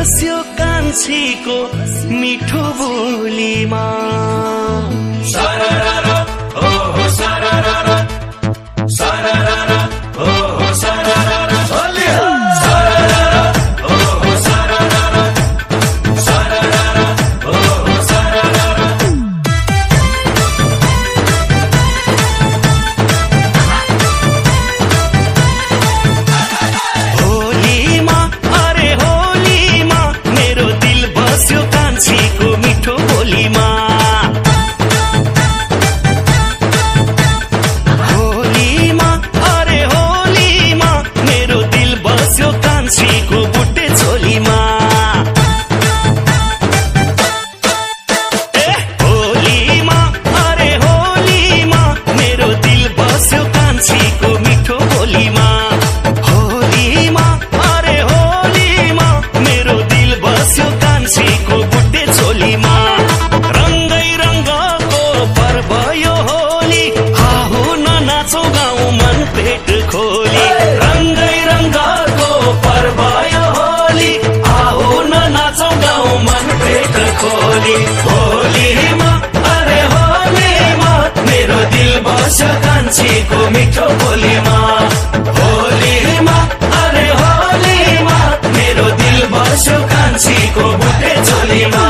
बस्यो कान्छीको मिठो बोलीमा। मिठो होली मा, अरे होलीमा मेरो दिल बस कान्छीको मिठो बोलीमा। होलीमा अरे होलीमा मेरो दिल बस कान्छीको बुटे चोलीमा